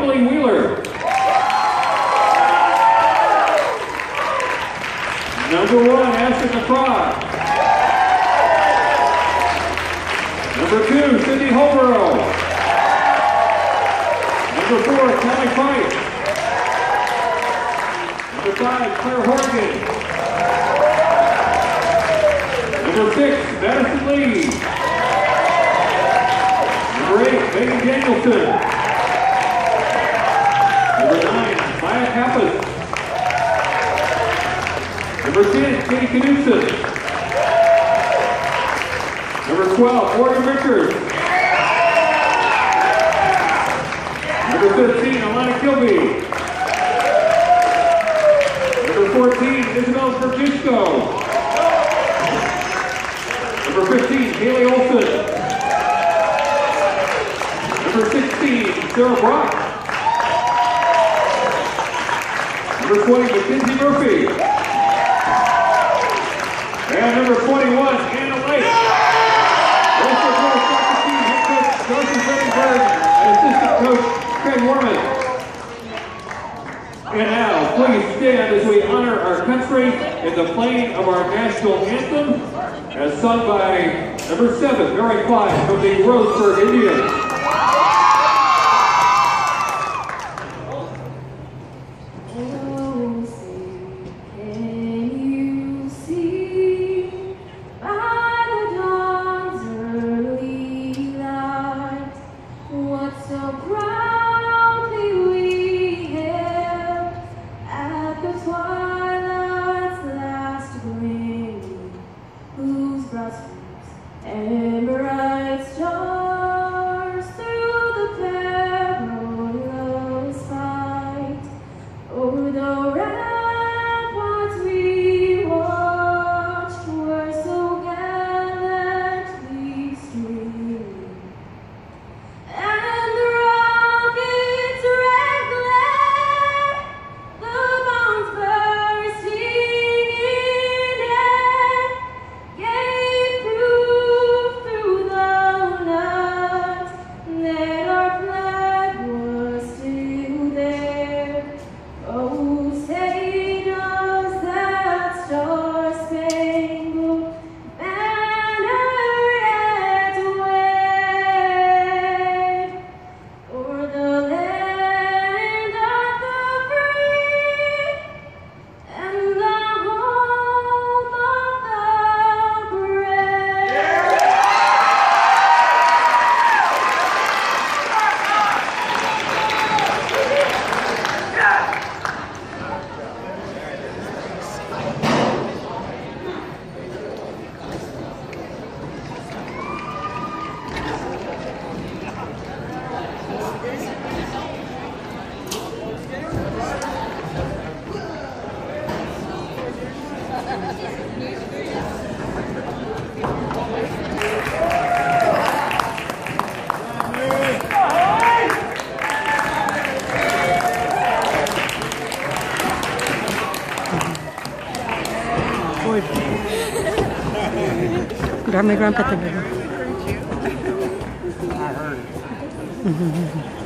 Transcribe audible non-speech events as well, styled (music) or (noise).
Emily Wheeler. Number one, Ashton McCraw. Number two, Cindy Holborough. Number four, Kelly Fight. Number five, Claire Horgan. Number six, Madison Lee. Number eight, Megan Danielson. Maya. Number 10, Katie Knudsen. Number 12, Morgan Richards. Number 15, Alana Kilby. Number 14, Isabel Francisco. Number 15, Haley Olson. Number 16, Sarah Brock. Number 20, Mackenzie Murphy. And number 21, Anna Lake. Also coach Dr. Team, head coach Darcy Reddingberg, and assistant coach Craig Warman. And now, please stand as we honor our country in the playing of our national anthem, as sung by number seven, Mary Clyde from the Roseburg Indians. Oh, Grab my grandpa. I heard it. (laughs)